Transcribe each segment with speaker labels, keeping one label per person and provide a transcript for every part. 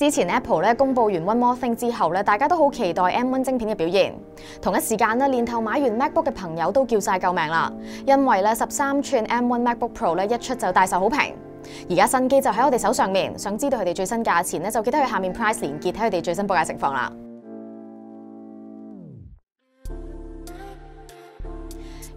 Speaker 1: 之前 Apple 咧公布完 One More Thing 之後咧，大家都好期待 M1 晶片嘅表現。同一時間咧，年頭買完 MacBook 嘅朋友都叫晒救命啦，因為咧十三寸 M1 MacBook Pro 咧一出就大受好評。而家新機就喺我哋手上面，想知道佢哋最新價錢咧，就記得去下面 Price 連結睇佢哋最新報價情況啦。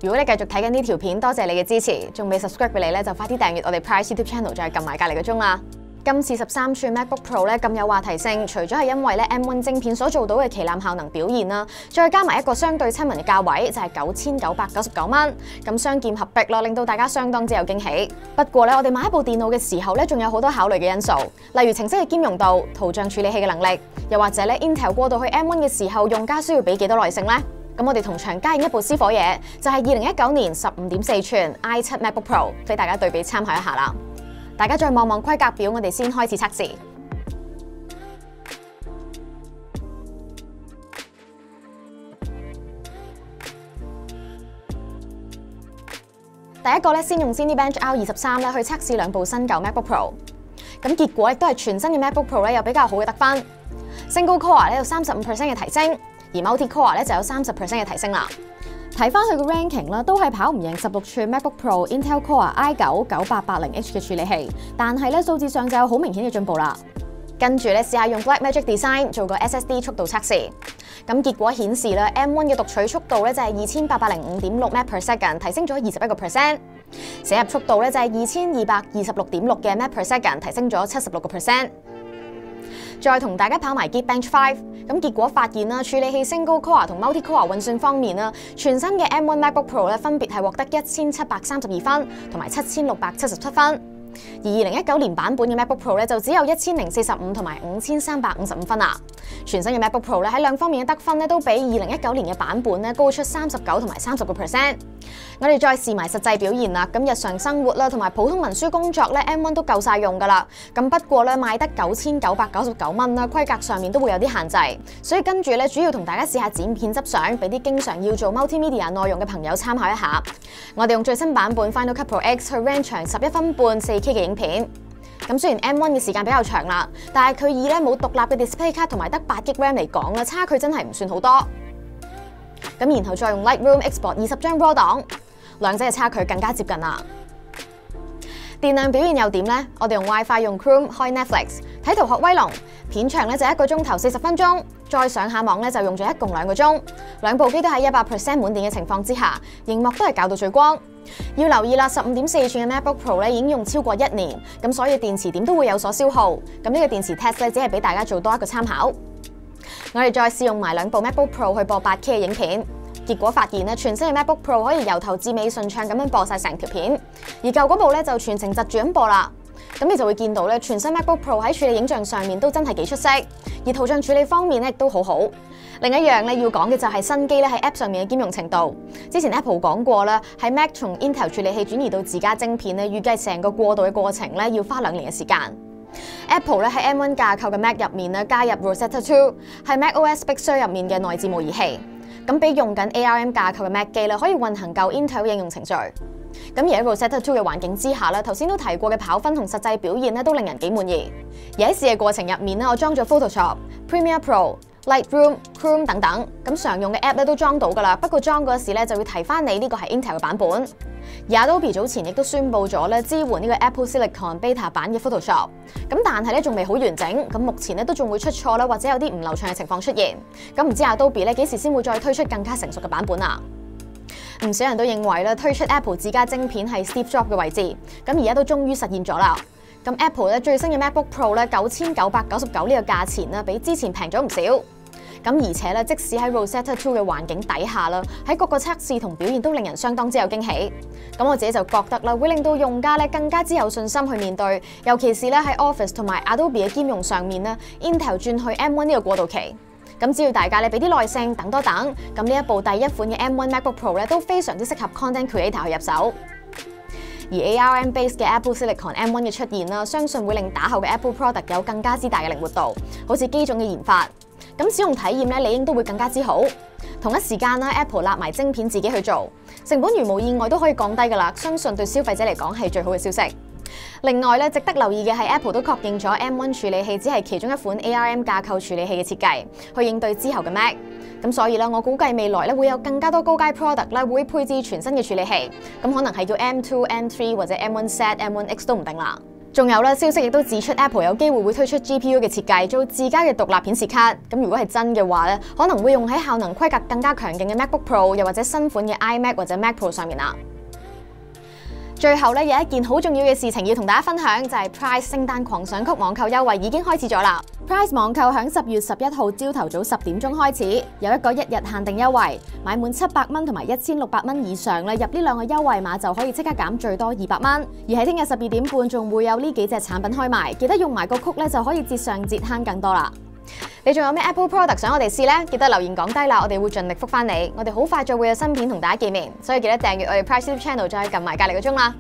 Speaker 1: 如果你繼續睇緊呢條片，多謝你嘅支持，仲未 subscribe 俾你咧，就快啲訂閱我哋 Price YouTube Channel，再撳埋隔離個鐘啦。今次十三寸 MacBook Pro 咧咁有話題性，除咗係因為咧 M1 晶片所做到嘅旗艦效能表現啦，再加埋一個相對親民嘅價位，就係九千九百九十九蚊，咁相剑合璧咯，令到大家相當之有驚喜。不過咧，我哋買一部電腦嘅時候咧，仲有好多考慮嘅因素，例如程式嘅兼容度、圖像處理器嘅能力，又或者咧 Intel 过渡去 M1 嘅時候，用家需要俾幾多耐性呢？咁我哋同場加映一部私火嘢，就係二零一九年十五點四寸 i7 MacBook Pro，俾大家對比參考一下啦。大家再望望規格表，我哋先開始測試。第一個咧，先用 Cinebench R 二十三咧去測試兩部新舊 MacBook Pro，咁結果亦都係全新嘅 MacBook Pro 咧有比較好嘅得分，Single Core 咧有三十五 percent 嘅提升，而 Multi Core 咧就有三十 percent 嘅提升啦。睇翻佢個 ranking 啦，都係跑唔贏十六寸 MacBook Pro Intel Core i 九九八八零 H 嘅處理器，但係咧數字上就有好明顯嘅進步啦。跟住咧試下用 Blackmagic Design 做個 SSD 速度測試，咁結果顯示咧 M1 嘅讀取速度咧就係二千八百零五點六 Mbps per second，提升咗二十一個 percent；寫入速度咧就係二千二百二十六點六嘅 Mbps per second，提升咗七十六個 percent。再同大家跑埋 Gib Bench Five，咁結果發現啦，處理器升高 Core 同 Multi Core 運算方面啦，全新嘅 M1 MacBook Pro 咧分別係獲得一千七百三十二分同埋七千六百七十七分，而二零一九年版本嘅 MacBook Pro 咧就只有一千零四十五同埋五千三百五十五分啊！全新嘅 MacBook Pro 咧喺兩方面嘅得分咧都比二零一九年嘅版本咧高出三十九同埋三十個 percent。我哋再試埋實際表現啦，咁日常生活啦同埋普通文書工作咧 M1 都夠晒用噶啦。咁不過咧賣得九千九百九十九蚊啦，規格上面都會有啲限制，所以跟住咧主要同大家試下剪片執相，俾啲經常要做 multimedia 內容嘅朋友參考一下。我哋用最新版本 Final Cut Pro X 去 render 長十一分半四 K 嘅影片。咁雖然 M1 嘅時間比較長啦，但係佢以咧冇獨立嘅 display 卡同埋得八 G RAM 嚟講咧，差距真係唔算好多。咁然後再用 Lightroom export 二十張 RAW 檔，兩者嘅差距更加接近啦。電量表現又點呢？我哋用 WiFi 用 Chrome 開 Netflix 睇逃學威龍，片長咧就一個鐘頭四十分鐘，再上下網咧就用咗一共兩個鐘。兩部機都喺一百 percent 滿電嘅情況之下，熒幕都係校到最光。要留意啦，十五點四寸嘅 MacBook Pro 咧已經用超過一年，咁所以電池點都會有所消耗。咁呢個電池 test 咧只係俾大家做多一個參考。我哋再試用埋兩部 MacBook Pro 去播八 K 嘅影片。結果發現咧，全新嘅 MacBook Pro 可以由頭至尾順暢咁样播晒成條片，而舊嗰部咧就全程窒住咁播啦。咁你就會見到咧，全新 MacBook Pro 喺處理影像上面都真係幾出色，而圖像處理方面咧亦都好好。另一樣咧要講嘅就係新機咧喺 App 上面嘅兼容程度。之前 Apple 講過啦，喺 Mac 從 Intel 處理器轉移到自家晶片咧，預計成個過渡嘅過程咧要花兩年嘅時間。Apple 咧喺 M1 架構嘅 Mac 入面咧加入 Rosetta 2，係 MacOS Big Sur 入面嘅內置模擬器。咁比用緊 ARM 架構嘅 Mac 機咧，可以運行舊 Intel 應用程序。咁而喺 Rosetta 2嘅環境之下咧，頭先都提過嘅跑分同實際表現咧，都令人幾滿意。而喺試嘅過程入面咧，我裝咗 Photoshop、Premiere Pro、Lightroom、Chrome 等等，咁常用嘅 App 咧都裝到噶啦。不過裝嗰時咧就會提翻你呢個係 Intel 嘅版本。而 Adobe 早前亦都宣布咗咧支援呢個 Apple Silicon Beta 版嘅 Photoshop，咁但係咧仲未好完整，咁目前咧都仲會出錯啦，或者有啲唔流暢嘅情況出現。咁唔知 Adobe 咧幾時先會再推出更加成熟嘅版本啊？唔少人都認為咧推出 Apple 自家晶片係 Steve Jobs 嘅位置，咁而家都終於實現咗啦。咁 Apple 咧最新嘅 MacBook Pro 咧九千九百九十九呢個價錢咧比之前平咗唔少。咁而且咧，即使喺 Rosetta 2嘅環境底下啦，喺各個測試同表現都令人相當之有驚喜。咁我自己就覺得啦，會令到用家咧更加之有信心去面對，尤其是咧喺 Office 同埋 Adobe 嘅兼容上面咧，Intel 轉去 M1 呢個過渡期。咁只要大家咧俾啲耐性，等多等，咁呢一部第一款嘅 M1 MacBook Pro 咧都非常之適合 Content Creator 去入手。而 ARM base 嘅 Apple Silicon M1 嘅出現啦，相信會令打後嘅 Apple Product 有更加之大嘅靈活度，好似機種嘅研發。咁使用體驗咧，理應都會更加之好。同一時間啦，Apple 立埋晶片自己去做，成本如無意外都可以降低噶啦。相信對消費者嚟講係最好嘅消息。另外咧，值得留意嘅係 Apple 都確認咗 M1 處理器只係其中一款 ARM 架構處理器嘅設計，去應對之後嘅 Mac。咁所以咧，我估計未來咧會有更加多高階 product 咧會配置全新嘅處理器，咁可能係叫 M2、M3 或者 M1、Set、M1X 都唔定啦。仲有咧，消息亦都指出 Apple 有機會會推出 GPU 嘅設計做自家嘅獨立顯示卡。咁如果係真嘅話咧，可能會用喺效能規格更加強勁嘅 MacBook Pro，又或者新款嘅 iMac 或者 Mac Pro 上面啦。最後咧，有一件好重要嘅事情要同大家分享，就係 Price 聖誕狂想曲網購優惠已經開始咗啦。Price 網購響十月十一號朝頭早十點鐘開始，有一個一日限定優惠，買滿七百蚊同埋一千六百蚊以上咧，入呢兩個優惠碼就可以即刻減最多二百蚊。而喺聽日十二點半仲會有呢幾隻產品開賣，記得用埋個曲咧就可以折上折慳更多啦。你仲有咩 Apple Product 想我哋试呢？记得留言讲低啦，我哋会尽力复翻你。我哋好快就会有新片同大家见面，所以记得订阅我哋 Price Channel，再揿埋隔籬個鐘啦。